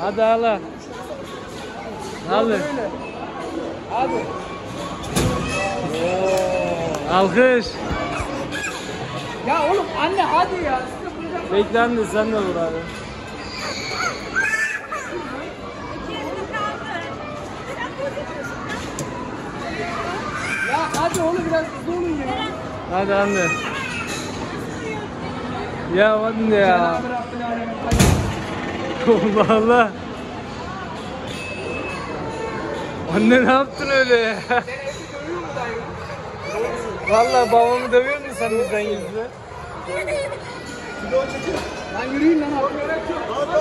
Hadi hala. Hadi. Hadi. Alkış. Ya oğlum anne hadi ya. Size bırakacağım. Bekle anne sen de vur abi. Ya hadi oğlum biraz hızlı olun ya. Hadi anne. Ya anne ya. Allah Allah. Anne ne yaptın öyle? Vallahi babamı dövüyor musun sen bizden gizli? Lan yürüyün lan. Abi.